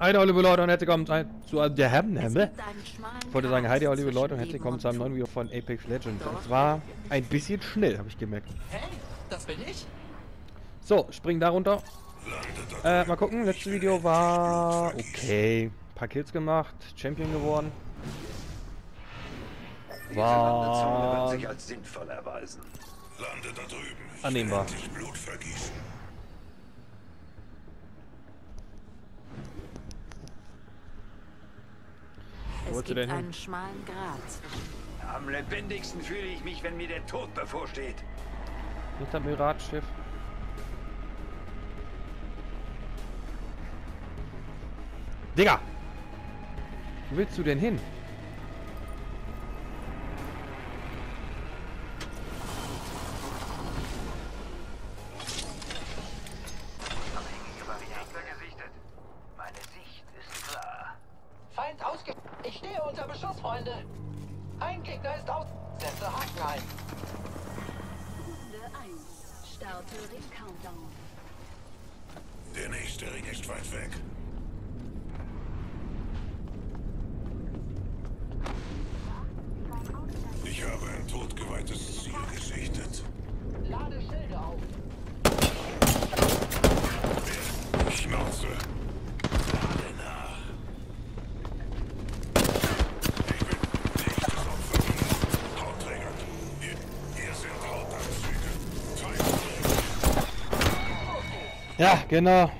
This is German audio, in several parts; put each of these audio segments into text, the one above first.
Heide, liebe Leute, und herzlich willkommen zu äh, der Haben. Es Ich wollte sagen, Heide, liebe Leute, und herzlich willkommen zu einem neuen Video von Apex Legends. Und zwar ein bisschen schnell, habe ich gemerkt. Hey, das bin ich? So, springen da runter. Äh, mal gucken, letztes Video war okay. paar Kills gemacht, Champion geworden. War sich als sinnvoll erweisen. Lande da drüben. Ich Annehmbar. Vergießen. Es gibt denn hin? einen schmalen Grat Am lebendigsten fühle ich mich, wenn mir der Tod bevorsteht. nicht das Piratschiff. Digga! Wo willst du denn hin? Freunde. Ein Gegner ist aus... Setze Haken ein. Runde 1. Starte den Countdown. Der nächste Ring ist weit weg. Ich habe ein totgeweihtes Ziel gesichtet. Lade Schilde auf. Ja, genau.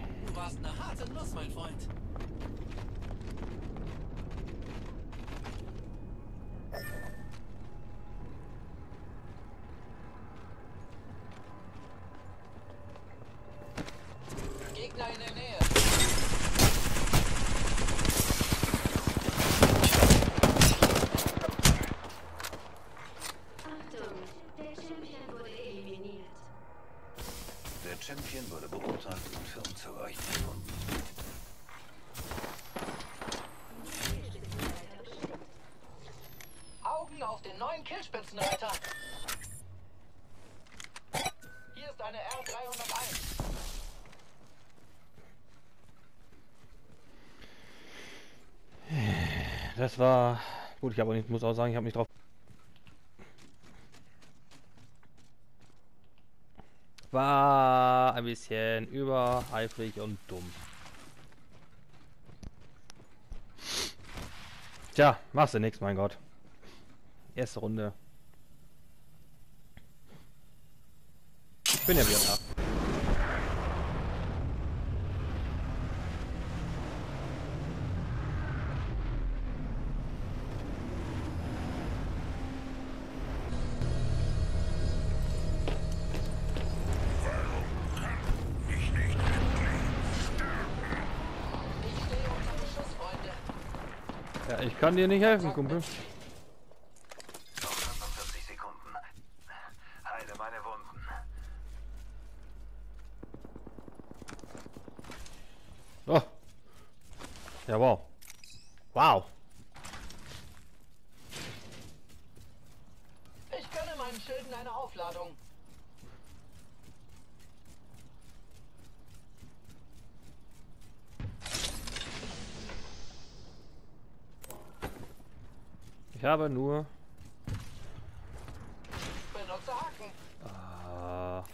Das war. Gut, ich habe nicht, muss auch sagen, ich habe mich drauf. War ein bisschen übereifrig und dumm. Tja, machst du nix, mein Gott. Erste Runde. Ich bin ja wieder da. Kann dir nicht helfen, Kumpel. Noch 45 Sekunden. Heile meine Wunden. Oh. Ja, wow. Wow. Ich gönne meinen Schilden eine Aufladung. Ich habe nur. Benutze Haken. Ah,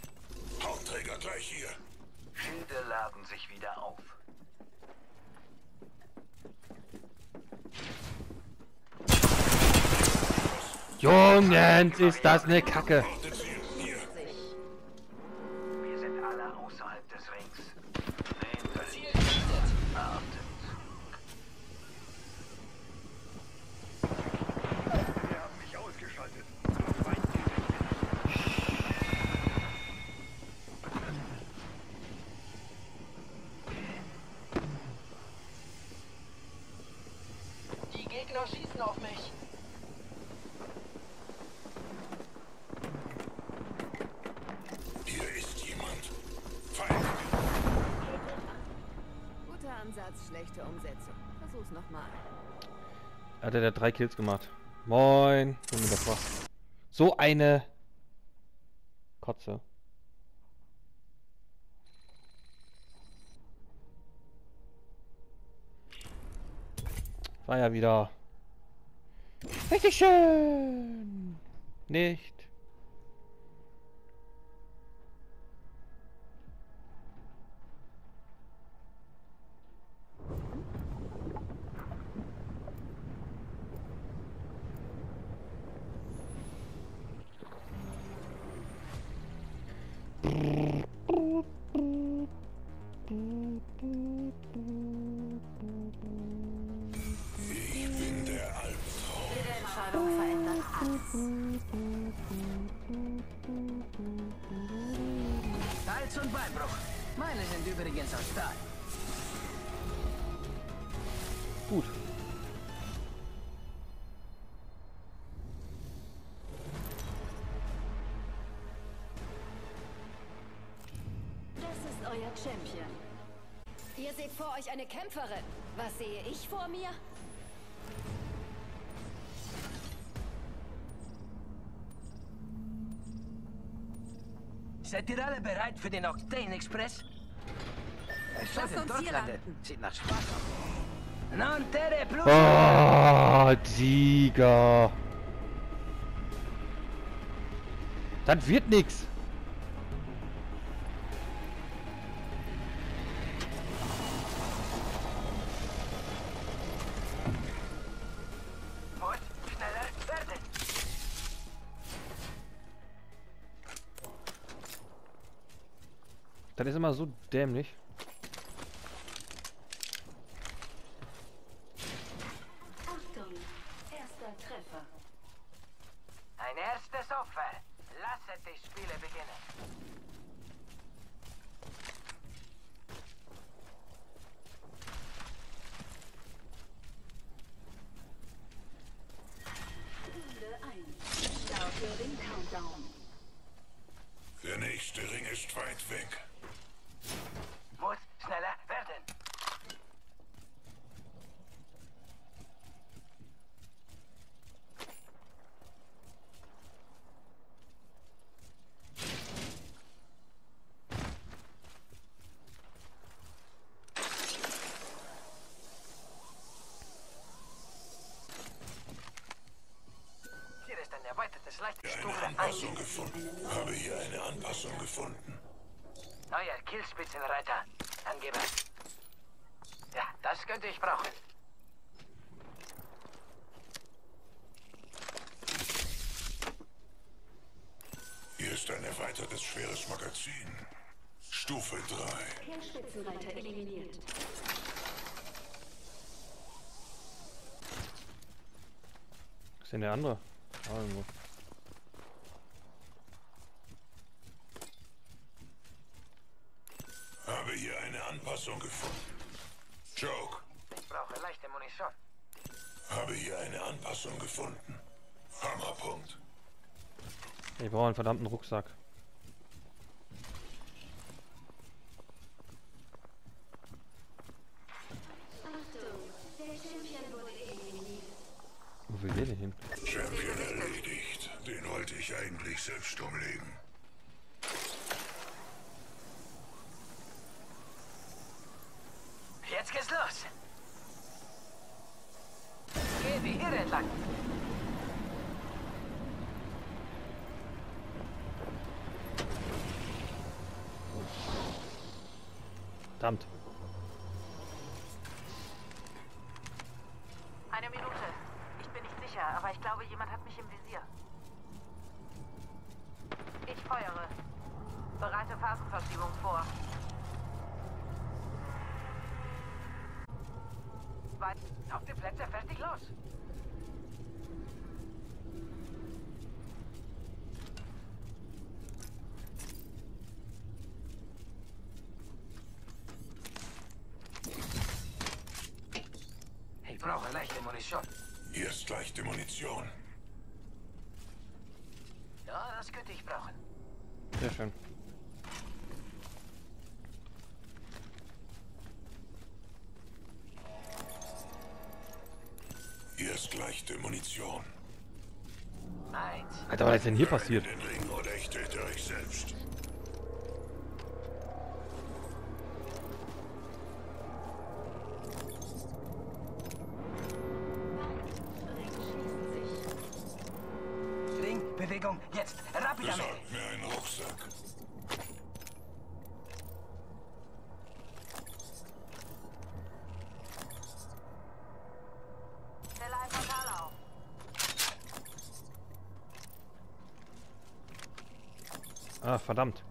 Hautträger gleich hier. Schilde laden sich wieder auf. Jungens, ist das eine Kacke. Umsetzung. Versuch's nochmal. Hat er drei Kills gemacht. Moin. So eine Kotze. war ja wieder richtig schön. Nicht? Ich bin der Albtraum. Jede Entscheidung verändert alles. Hals- und Beinbruch. Meine sind übrigens aus Stahl. Gut. Champion. Ihr seht vor euch eine Kämpferin. Was sehe ich vor mir? Seid ihr alle bereit für den Octane Express? Es Lass uns hier landen. Sieht nach Spaß aus. Non terre plus. Oh, Sieger. Das wird nix. Dämlich. Achtung, erster Treffer. Ein erstes Opfer. Lasset die Spiele beginnen. Runde 1. Starte den Countdown. Der nächste Ring ist weit weg. Muss schneller werden. Hier ist ein erweitertes Eine Anpassung 1. gefunden. Habe hier eine Anpassung gefunden. Neuer Killspitzenreiter. Angeber. Ja, das könnte ich brauchen. Hier ist ein erweitertes schweres Magazin. Stufe 3. Kernspitzenreiter eliminiert. Was ist denn der andere? Ah, irgendwo. Habe hier eine Anpassung gefunden. Joke. Ich brauche leichte Munition. Habe hier eine Anpassung gefunden. Hammerpunkt. Ich brauche einen verdammten Rucksack. Wo will der denn hin? Champion erledigt. Den wollte ich eigentlich selbst umlegen. Jetzt geht's los. Geh die hier entlang. Verdammt. Eine Minute. Ich bin nicht sicher, aber ich glaube, jemand hat mich im Visier. Ich feuere. Bereite Phasenverschiebung vor. Auf die Plätze, fertig, los. Station. Alter, was ist denn hier passiert? Bewegung, jetzt, rapidamente! Besorgt mir einen Rucksack. Ah, verdammt.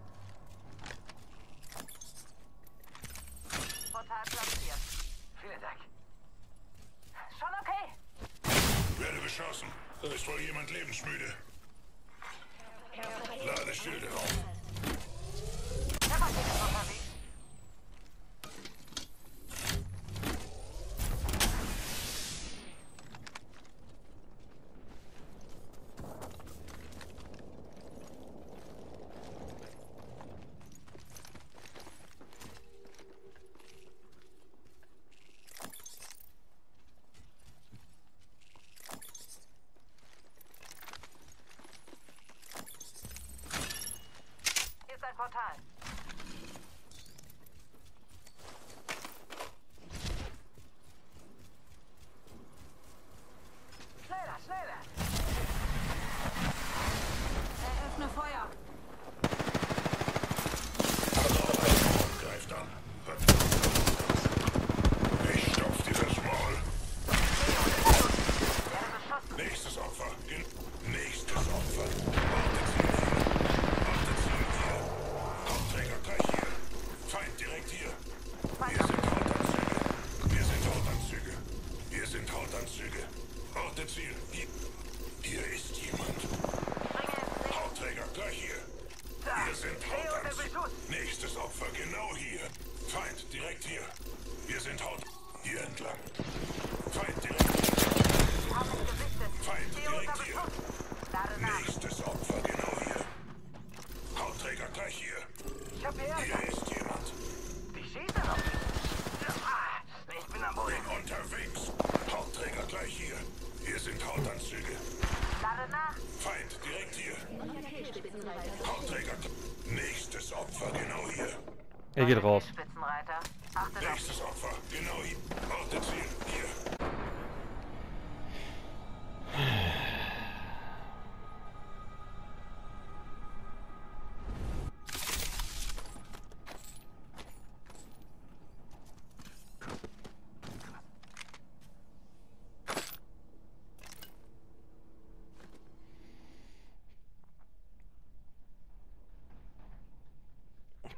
Er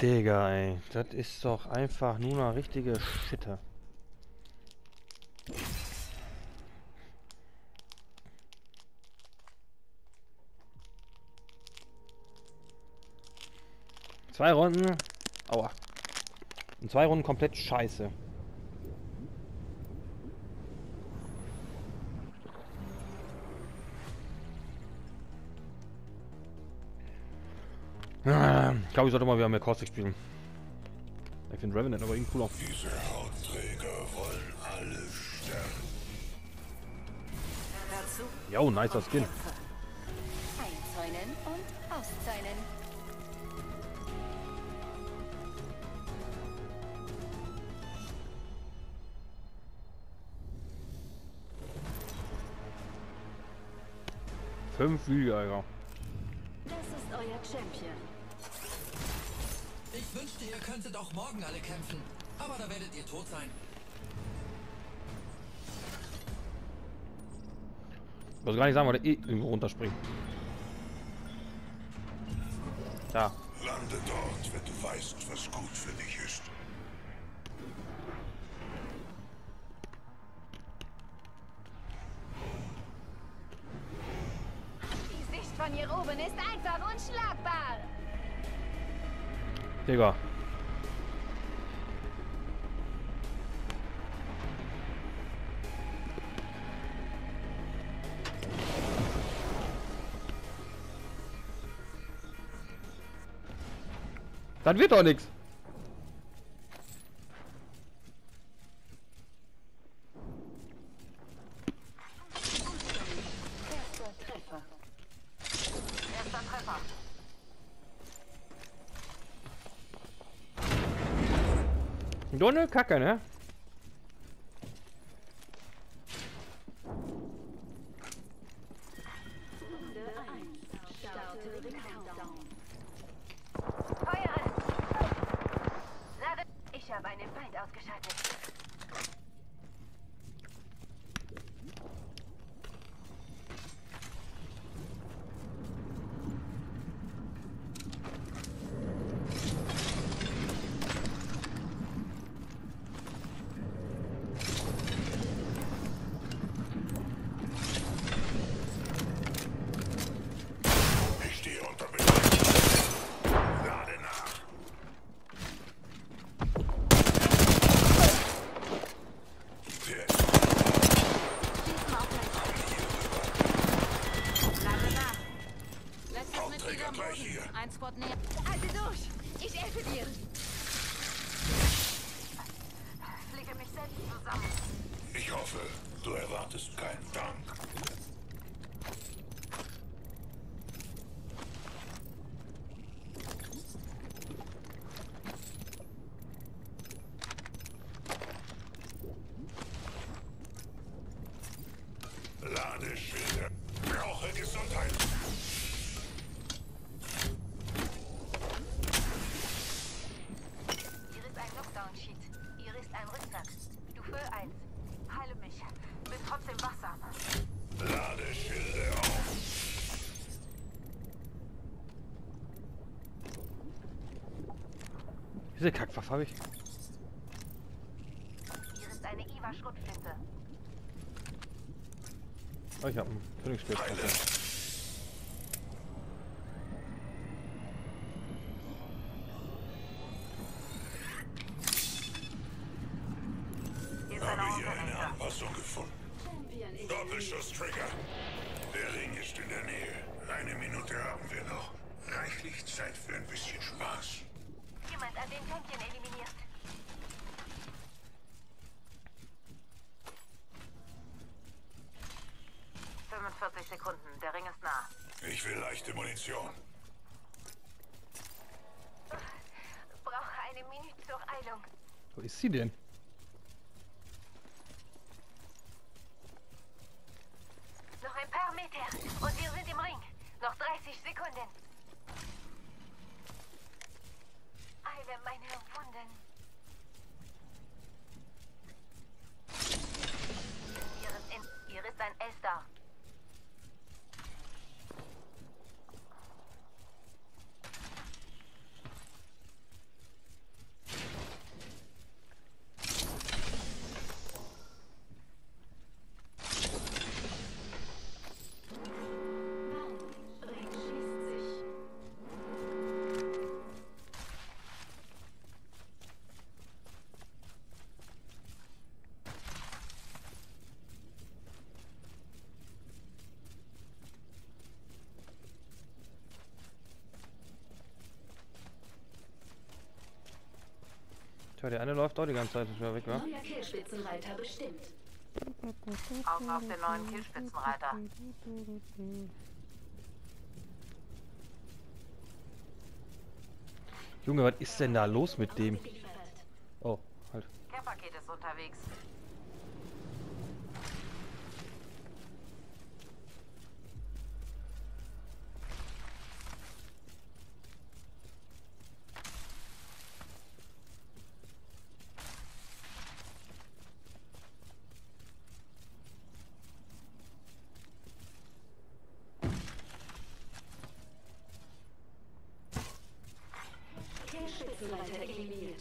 Digga, ey. Das ist doch einfach nur eine richtige Schitte. Zwei Runden. Aua. In zwei Runden komplett scheiße. Ich glaube, ich sollte mal wieder mehr Caustic spielen. Ich finde Revenant aber irgendwie cooler. Diese Hautträger wollen alle sterben. Zu. Jo, nicer Skin. Einzäunen und auszäunen. Fünf Flügel, Das ist euer Champion. Wünschte, ihr könntet auch morgen alle kämpfen. Aber da werdet ihr tot sein. Ich weiß gar nicht sagen, weil der eh irgendwo runterspringt. Da. Lande dort, wenn du weißt, was gut für dich ist. Die Sicht von hier oben ist einfach unschlagbar. Digga. Das wird doch nichts. So Kacke, ne? Diese Kackpfaffe habe ich. Wo ist sie denn? Tja, der eine läuft auch die ganze Zeit schon weg, wa? Neuer Killspitzenreiter bestimmt. Augen auf den neuen Killspitzenreiter. Junge, was ist denn da los mit dem? later, Amy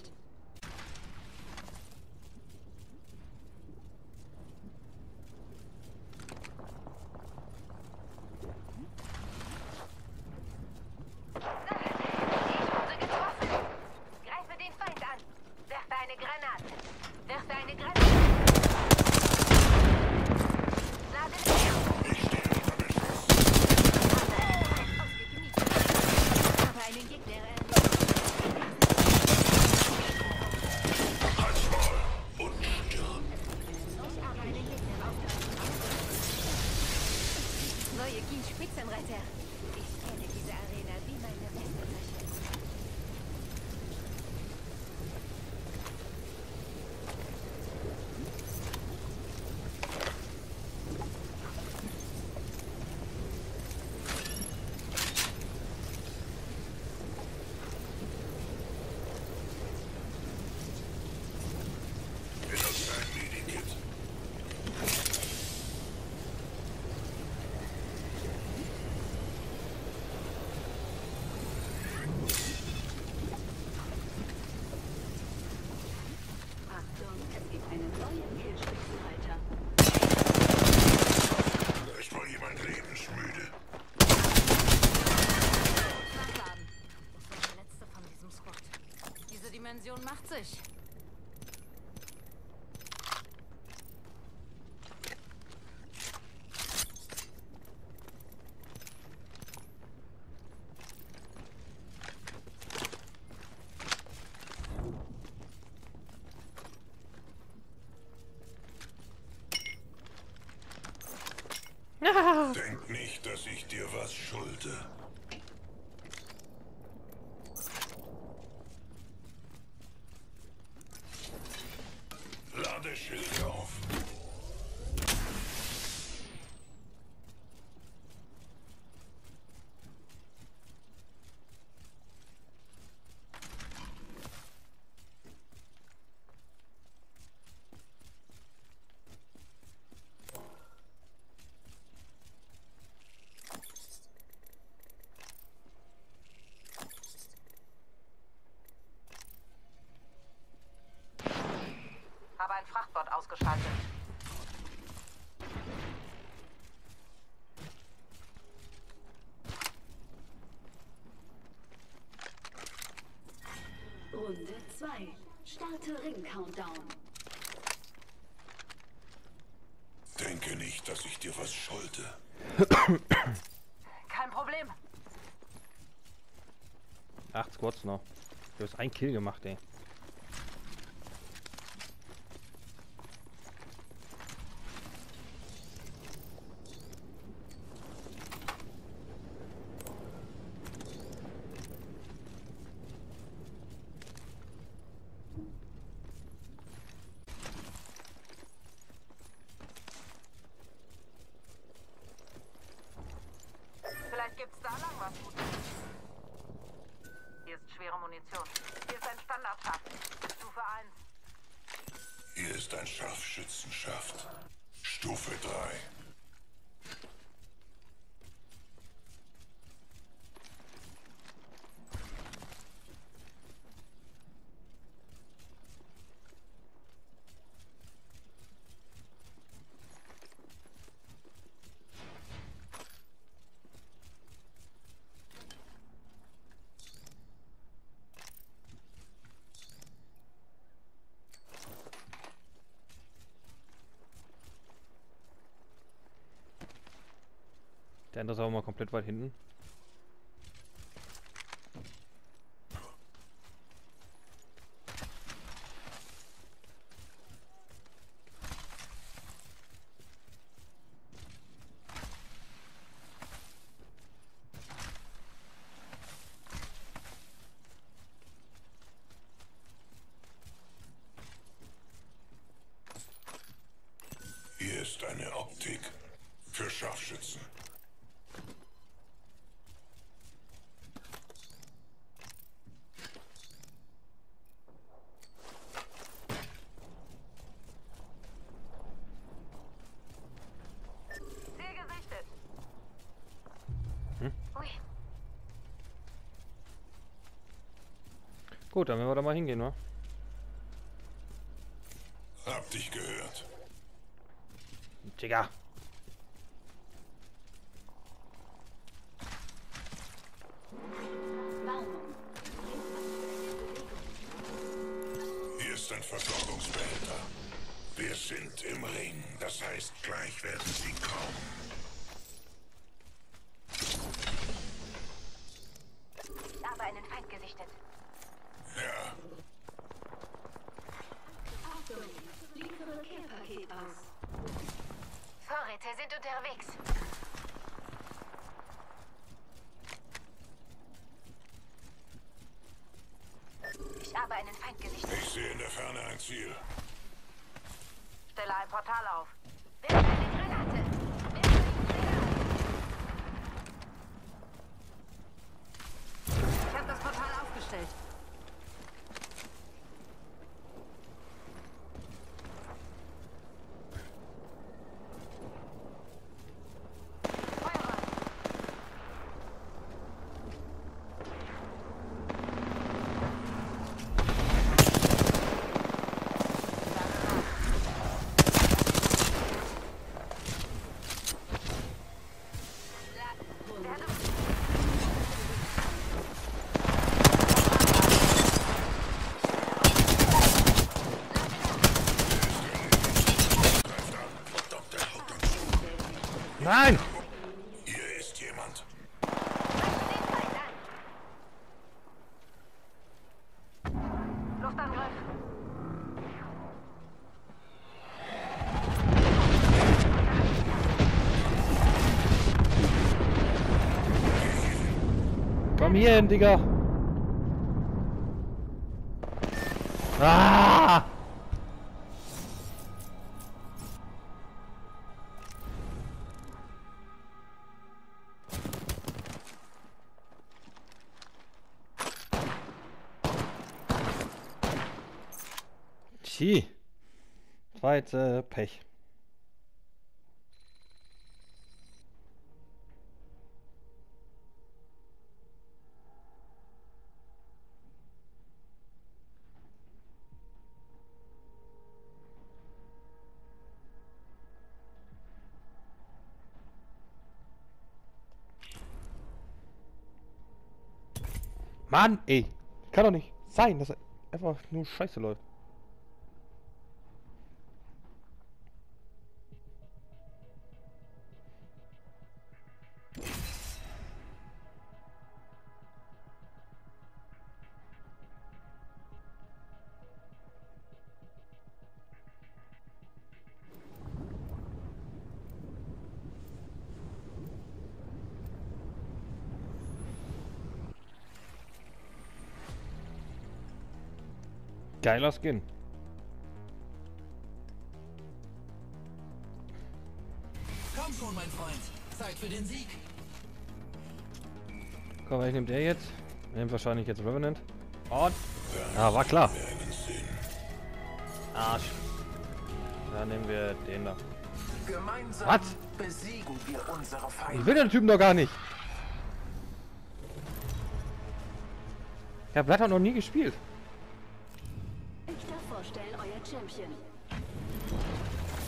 Denk nicht, dass ich dir was schulde. Lade Schilde auf. Habe ein Frachtbot ausgeschaltet. Runde 2. Starte Ring-Countdown. Denke nicht, dass ich dir was schulde. Kein Problem. Acht Squads noch. Du hast ein Kill gemacht, ey. Vielleicht gibt's da lang was Gutes. Hier ist schwere Munition. Hier ist ein Standardschaft. Stufe 1. Hier ist ein Scharfschützenschaft. Stufe 3. Der andere ist aber mal komplett weit hinten. Hier ist eine Optik für Scharfschützen. Ziel gesichtet. Ui, Gut, dann werden wir da mal hingehen, wa? Hab dich gehört. Digga. Hier ist ein Versorgungsbehälter. Wir sind im Ring. Das heißt, gleich werden sie kommen. ich habe einen Feind gesichtet. Ja, Achtung. Liefere Care-Paket aus. Vorräte sind unterwegs. Ich habe einen Feind gesichtet. ich sehe in der Ferne ein Ziel. Stelle ein Portal auf. Wirf eine Granate. Wirf eine Granate. Ich habe das Portal aufgestellt. Feuerwehr. Nein! Hier ist jemand. Luftangriff. Komm hier hin, Digga. Ah! Tchi. Zweite Pech. Mann, ey. Kann doch nicht sein, dass einfach nur scheiße läuft. Geiler Skin. Komm schon, mein Freund. Zeit für den Sieg. Komm, ich nehme der jetzt. Nehmt wahrscheinlich jetzt Revenant. Und. Ah, war klar. Arsch. Dann nehmen wir den da. Gemeinsam Was? besiegen wir unsere Feinde. Ich will den Typen doch gar nicht. Ich hab Blatt noch nie gespielt.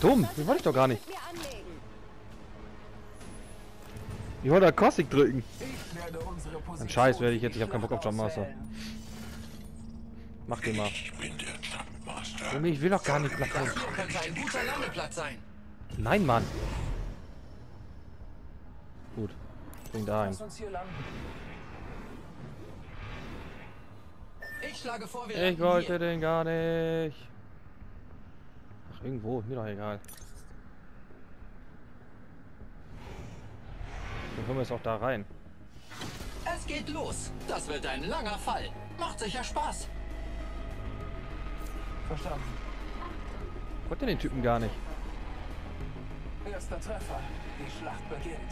Dumm, den wollte ich doch gar nicht. Ich wollte da Kostik drücken. Position Scheiß werde ich jetzt, ich hab keinen Bock auf Jumpmaster. Mach den mal. Ich bin der Jumpmaster. Junge, Ich will doch gar nicht ein Landeplatz sein. Nein, Mann. Gut. Bring da ein. Ich schlage vor, wir Ich landen wollte den gar nicht. Irgendwo. Mir doch egal. Dann kommen wir jetzt auch da rein. Es geht los. Das wird ein langer Fall. Macht sicher Spaß. Verstanden. Ich wollte den Typen gar nicht. Erster Treffer. Die Schlacht beginnt.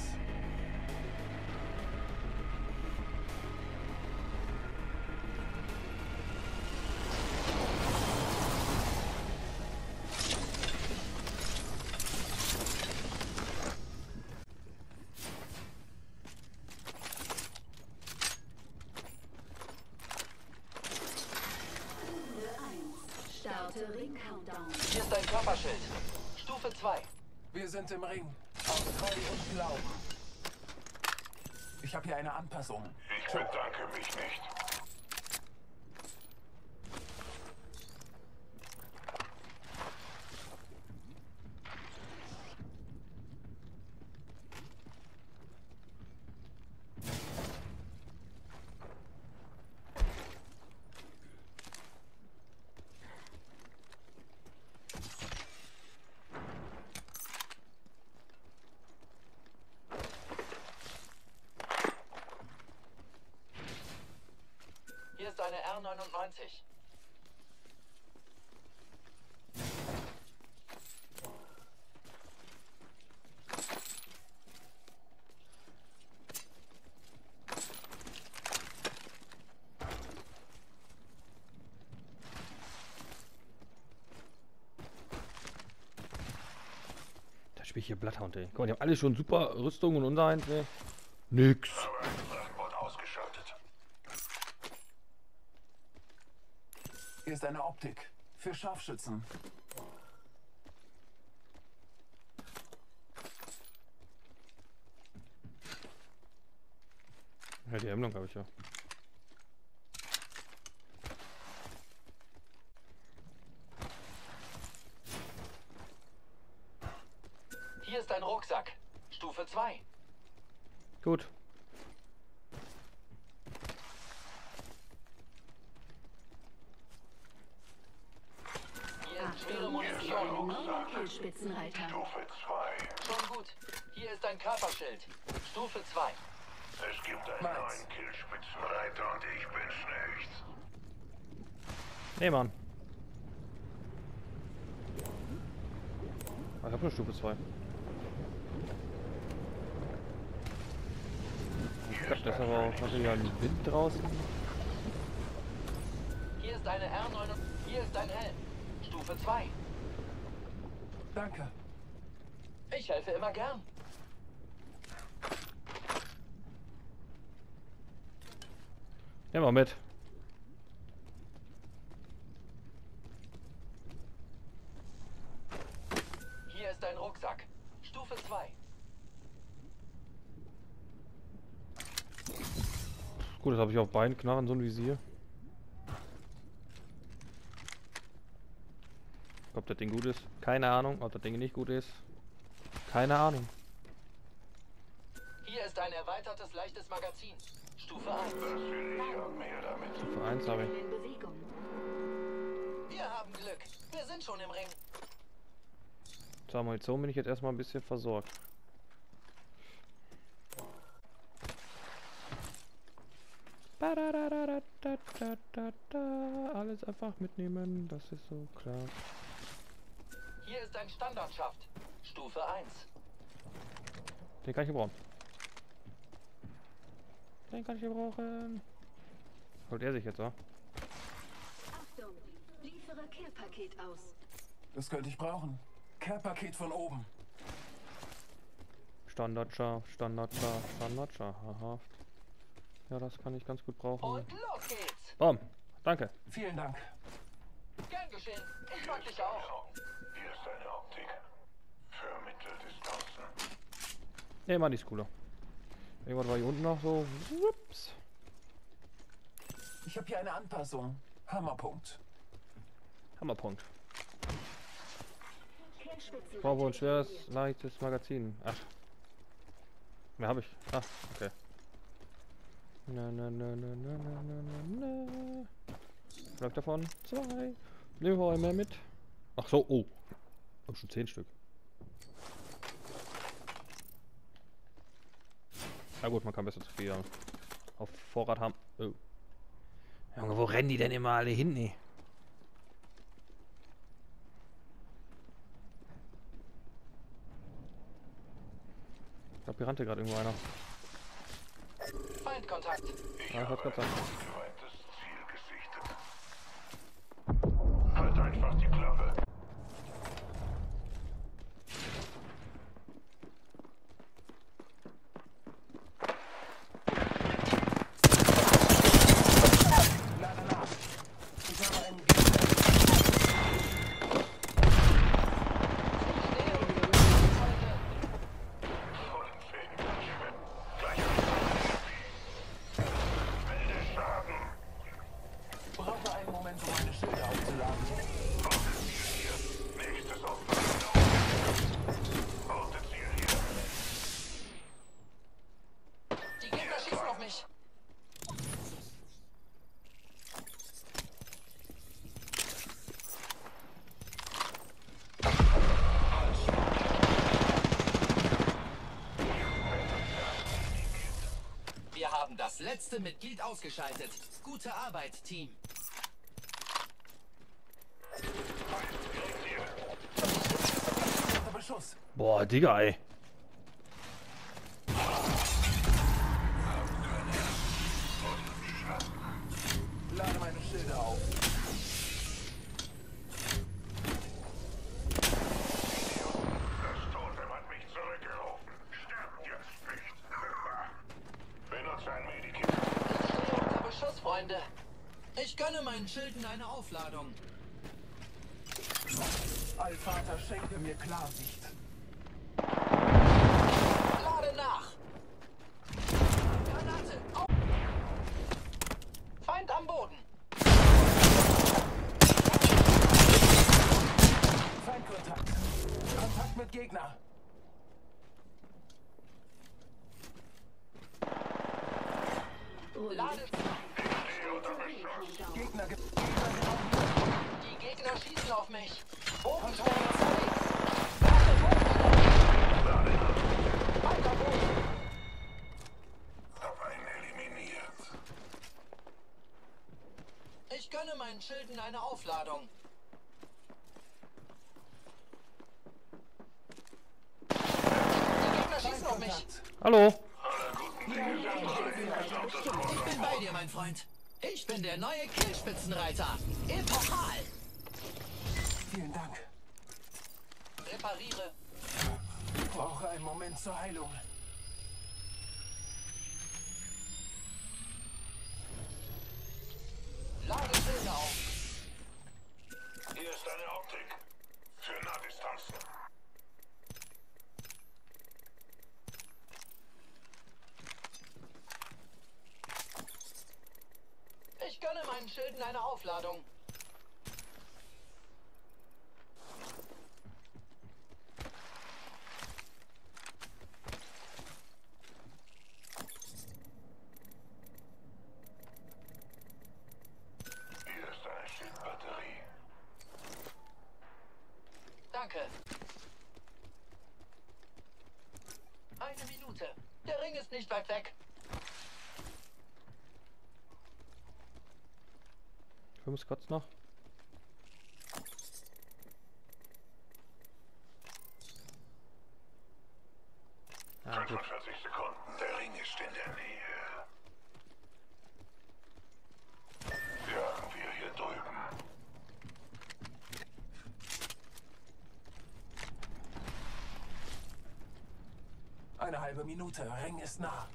Hier ist dein Körperschild. Stufe 2. Wir sind im Ring. Auf Treu und Glauben. Ich habe hier eine Anpassung. Ich bedanke mich nicht. Hier ist eine R99. Da spiele ich hier Bloodhound, ey. Guck mal, die haben alle schon super Rüstungen und unser eins, ey. Nix. Hier ist eine Optik. Für Scharfschützen. Ja, die Emblem habe ich ja. Hier ist ein Rucksack. Stufe 2. Gut. Hier ist schwere Achtung, Munition. neue Killspitzenreiter. Stufe 2. Schon gut. Hier ist ein Körperschild. Stufe 2. Es gibt einen Meins. neuen Killspitzenreiter und ich bin's nicht. Nee, Mann. Ah, Ich hab nur Stufe 2. Gott, das ist aber auch natürlich ein Wind draußen. Hier ist eine R9. Hier ist dein Helm. Stufe 2. Danke. Ich helfe immer gern. Nimm mal mit. Hier ist dein Rucksack. Stufe 2. Gut, das habe ich auf beiden Knarren, so ein Visier. Ob das Ding gut ist? Keine Ahnung. Ob das Ding nicht gut ist? Keine Ahnung. Hier ist ein erweitertes leichtes Magazin. Stufe 1. Mehr damit. Stufe 1 habe ich. Wir haben Glück. Wir sind schon im Ring. Zur Munition bin ich jetzt erstmal ein bisschen versorgt. Alles einfach mitnehmen, das ist so klar. Hier ist ein Standardschaft. Stufe 1. Den kann ich gebrauchen. Den kann ich gebrauchen. Holt er sich jetzt, wa? Achtung. Liefere Care-Paket aus. Das könnte ich brauchen. Care-Paket von oben. Standardschar, Standardschar. Haha. Ja, das kann ich ganz gut brauchen. Und los geht's. Bom. Danke. Vielen Dank. Gern geschehen. Ich mag dich auch. Hier ist eine Optik. Für Mitteldistanzen. Ne, mal die ist cooler. Irgendwas war hier unten noch so. Ups. Ich habe hier eine Anpassung. Hammerpunkt. Hammerpunkt. Kehrspitze. Ich brauche ein schweres, leichtes Magazin. Ach. Mehr habe ich. Ah, okay. Na, na, na, na, na, na, na, na. Bleib davon. Zwei. Nehmen wir einmal mit. Ach so, oh. Hab schon zehn Stück. Na gut, man kann besser zu viel auf Vorrat haben. Oh. Junge, wo rennen die denn immer alle hin, ey? Ich glaube, hier rannte gerade irgendwo einer. Feindkontakt. Ja, habe Kontakt. Das letzte Mitglied ausgeschaltet. Gute Arbeit, Team. Boah, Digga, ey. klar sich Schilden eine Aufladung. Die Gegner schießen auf mich. Hallo? Ich bin bei dir, mein Freund. Ich bin der neue Killspitzenreiter. Epochal. Vielen Dank. Repariere. Ich brauche einen Moment zur Heilung. Lade Schilde auf. Hier ist eine Optik. Für Nahdistanzen. Ich gönne meinen Schilden eine Aufladung. Hier ist eine Schildbatterie. Danke. Eine Minute. Der Ring ist nicht weit weg. Scots noch. Ah, gut. 45 Sekunden. Der Ring ist in der Nähe. Jagen wir hier drüben. Eine halbe Minute. Ring ist nah.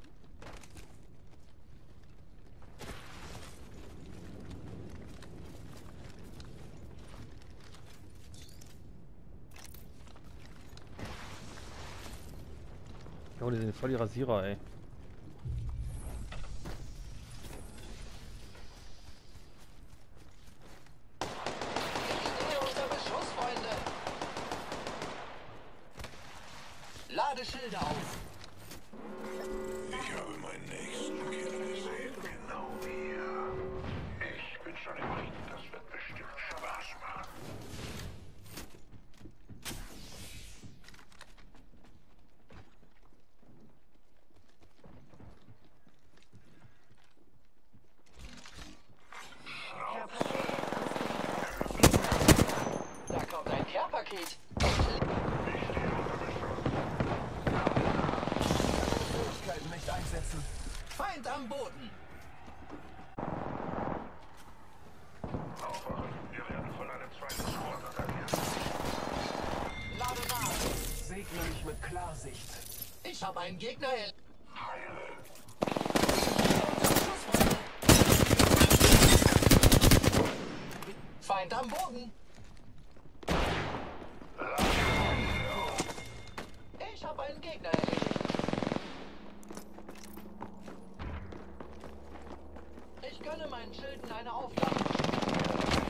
Sind voll die Rasierer, ey. Ich stehe unter Beschuss, Freunde. Lade Schilde auf. Ich habe meinen nächsten Kill gesehen. Genau hier. Ich bin schon im Ring. Das wird bestimmt Spaß machen. Da kommt ein Care-Paket. Fähigkeiten nicht einsetzen. Feind am Boden. Aufwachen. Wir werden von einem zweiten Squad attackiert. Lade nach. Segne mich mit Klarsicht. Ich habe einen Gegner in. Heile. Feind am Boden. Ich habe einen Gegner erledigt. Ich gönne meinen Schilden eine Aufladung.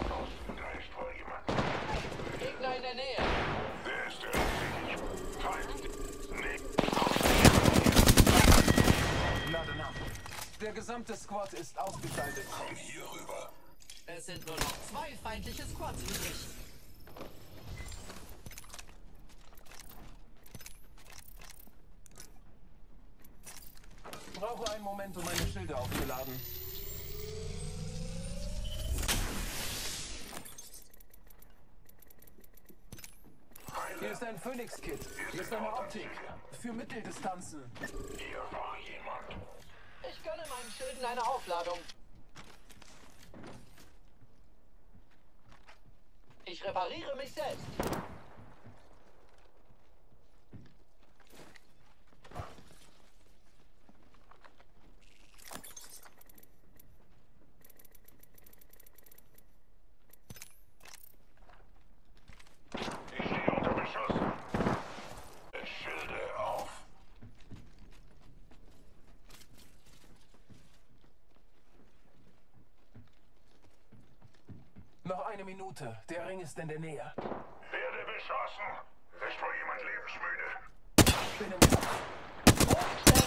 Draußen, da ist wohl jemand. Gegner in der Nähe. Der ist der Feind. Nee. Lade nach. Der gesamte Squad ist ausgeschaltet. Komm hier rüber. Es sind nur noch zwei feindliche Squads übrig. Ich brauche einen Moment, um meine Schilde aufzuladen. Hier ist ein Phoenix-Kit. Hier ist eine Optik. Für Mitteldistanzen. Hier war jemand. Ich gönne meinen Schilden eine Aufladung. Ich repariere mich selbst. Ich stehe unter Beschuss. Schilde auf. Noch eine Minute. Der Ring ist in der Nähe. Werde beschossen. Ist wohl jemand lebensmüde? Bin im Kampf.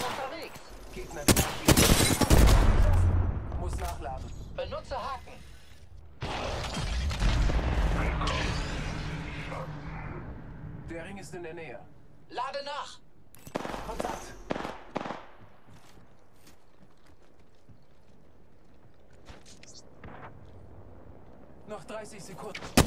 Unterwegs. Gegner. Muss nachladen. Benutze Haken. Der Ring ist in der Nähe. Lade nach. Kontakt. 30 Sekunden.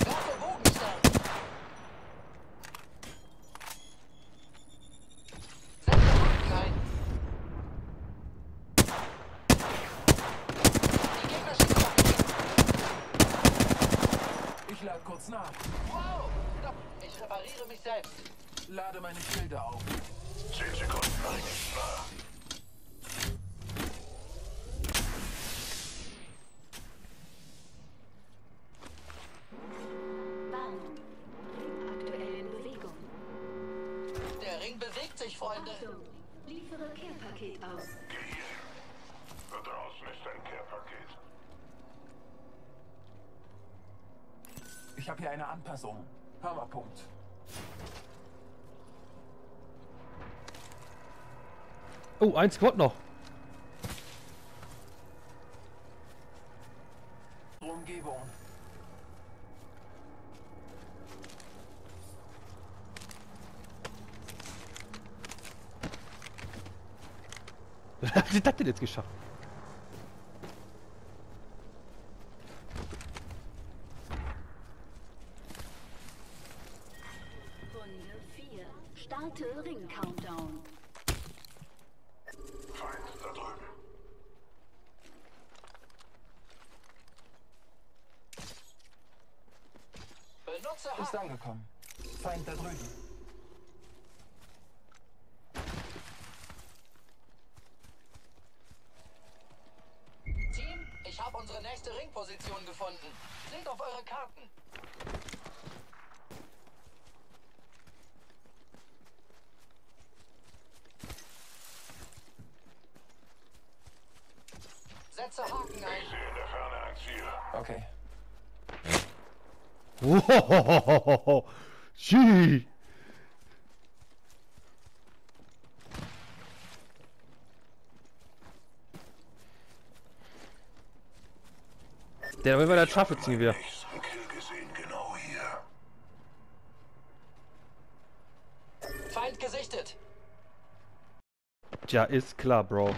Freunde. Achtung. Liefere Care-Paket aus. Geh hier. Da draußen ist ein Care-Paket. Ich habe hier eine Anpassung. Hammerpunkt. Oh, ein Squad noch. Umgebung. Wie hat sie das jetzt geschafft? Runde 4. Starte Ring-Countdown. Feind da drüben. Benutze Ist Haken. angekommen. Feind da drüben. Team, ich habe unsere nächste Ringposition gefunden. Seht auf eure Karten. Setze Haken ein. Ich sehe in der Ferne ein Ziel. Okay. Wohohohoho. Gee. Schaffe ziehen wir. Gesehen, genau hier. Feind gesichtet. Tja, ist klar, Bro.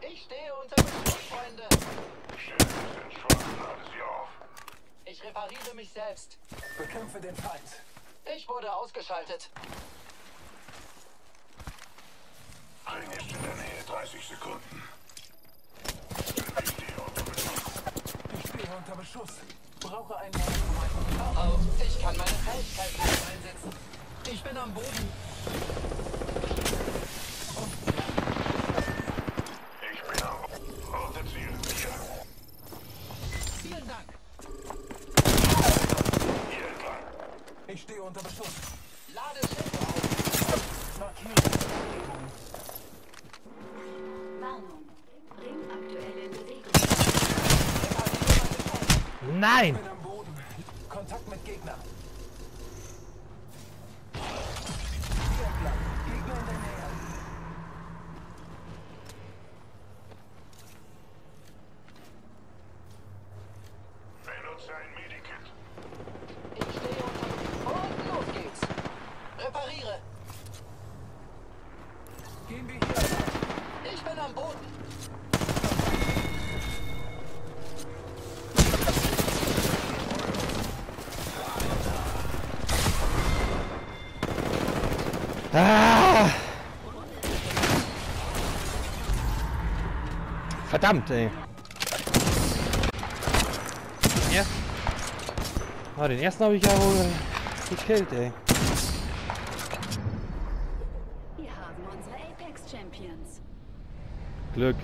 Ich stehe unter Beschuss, Freunde. Schilde sind schwach, lade sie auf. Ich repariere mich selbst. Bekämpfe den Feind. Ich wurde ausgeschaltet. Ring ist in der Nähe, 30 Sekunden. Ich stehe unter Beschuss. Brauche einen Oh, oh, ich kann meine Fähigkeiten nicht einsetzen. Ich bin am Boden. Ich bin am Rote Ziel. Vielen Dank. Ich stehe unter Beschuss. Lade Schilde auf. Markiere die Umgebung. Warnung. Ring aktuell in Bewegung. Nein! Bin am Boden. Kontakt mit Gegner. Hier entlang. Gegner in der Nähe. Benutze ein Medikit. Ich stehe unter Und los geht's. Repariere. Gehen wir hier entlang. Ich bin am Boden. Ah! Verdammt, ey. Ja. Ah, den ersten habe ich ja wohl gekillt, ey. Wir haben unsere Apex Champions. Glück.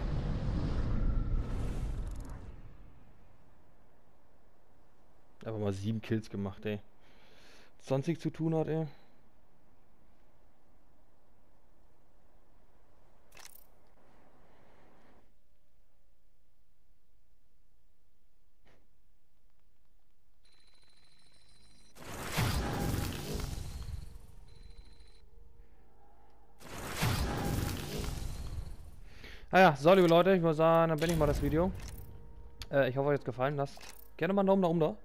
Einfach mal sieben Kills gemacht, ey. Sonst nichts zu tun hat, ey. So liebe Leute, ich würde sagen, dann bin ich mal das Video. Äh, ich hoffe, euch hat es gefallen. Lasst gerne mal einen Daumen nach oben da.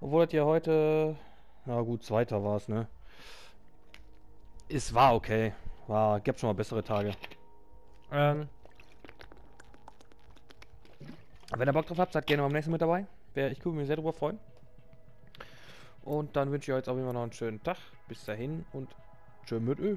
Obwohl das hier heute, na gut, zweiter war es, ne? Es war okay. War, gibt schon mal bessere Tage. Ähm. Wenn ihr Bock drauf habt, seid gerne beim nächsten mit dabei. Wäre ich würde mich sehr darüber freuen. Und dann wünsche ich euch jetzt auch immer noch einen schönen Tag. Bis dahin und tschö mit Ö.